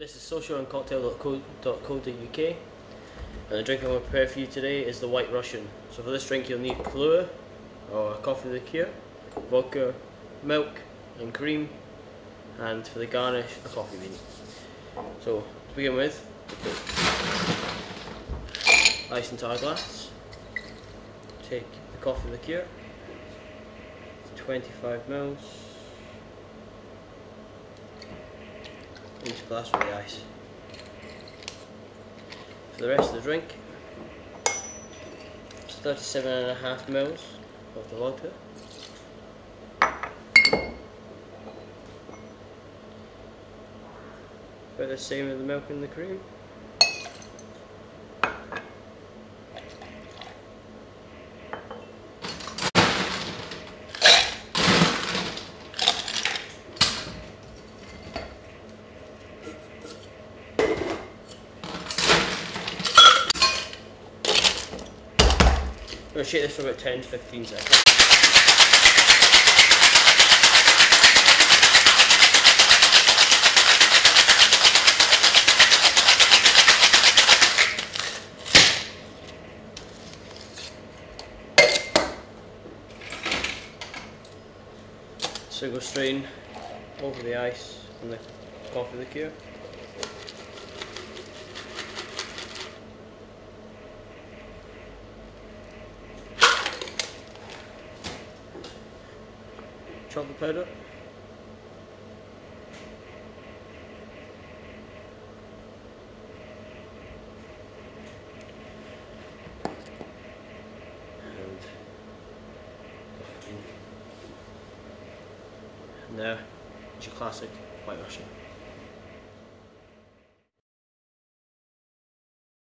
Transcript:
This is socialandcocktail.co.uk and the drink I'm going to prepare for you today is the White Russian. So for this drink you'll need Kahlua or coffee liqueur, vodka, milk and cream and for the garnish a coffee bean. So to begin with, ice our glass, take the coffee liqueur, 25 mils into glass with the ice. For the rest of the drink, it's 37 and a half mils of the vodka. About the same with the milk and the cream. To shake this for about 10 to 15 seconds. Single strain over the ice and the coffee liqueur. Chocolate powder. And now is your classic white Russian.